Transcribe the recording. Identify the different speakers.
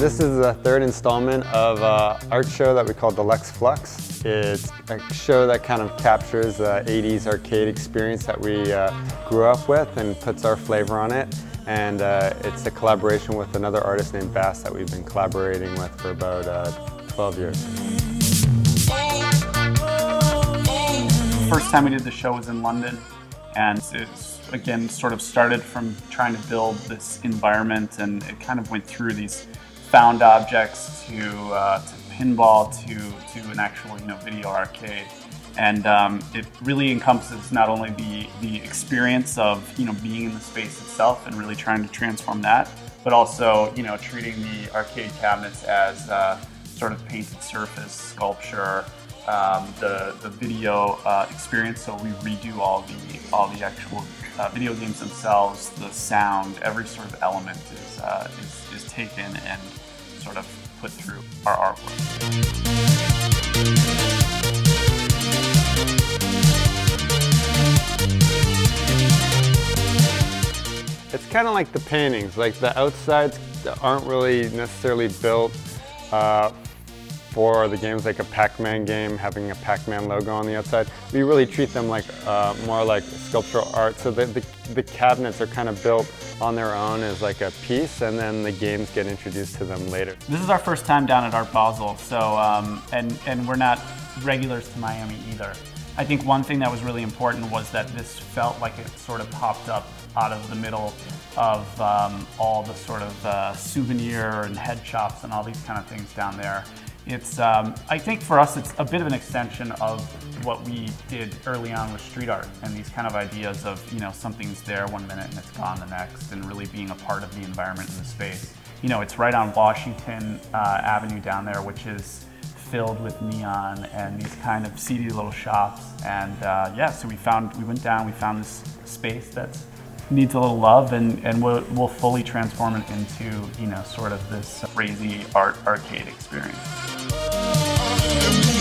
Speaker 1: the third installment of uh, art show that we call Deluxx Fluxx. It's a show that kind of captures the 80s arcade experience that we uh, grew up with and puts our flavor on it. And uh, it's a collaboration with another artist named BÄST that we've been collaborating with for about uh, 12 years.
Speaker 2: First time we did the show was in London and it's again sort of started from trying to build this environment and it kind of went through these found objects to, uh, to pinball to, to an actual you know video arcade and um, it really encompasses not only the, the experience of you know being in the space itself and really trying to transform that but also you know treating the arcade cabinets as uh, sort of painted surface sculpture um, the the video uh, experience. So we redo all the all the actual uh, video games themselves, the sound, every sort of element is, uh, is is taken and sort of put through our artwork.
Speaker 1: It's kind of like the paintings, like the outsides aren't really necessarily built uh, for the games like a Pac-Man game, having a Pac-Man logo on the outside. We really treat them like uh, more like sculptural art. So the, the, the, cabinets are kind of built on their own as like a piece and then the games get introduced to them later.
Speaker 2: This is our first time down at Art Basel, so, um, and, and we're not regulars to Miami either. I think one thing that was really important was that this felt like it sort of popped up out of the middle of um, all the sort of uh, souvenir and head shops and all these kind of things down there. It's, um, I think for us, it's a bit of an extension of what we did early on with street art and these kind of ideas of, you know, something's there one minute and it's gone the next and really being a part of the environment and the space. You know, it's right on Washington uh, Avenue down there, which is filled with neon and these kind of seedy little shops. And uh, yeah, so we found, we went down, we found this space that needs a little love and, and we'll, we'll fully transform it into, you know, sort of this crazy art arcade experience. Thank you.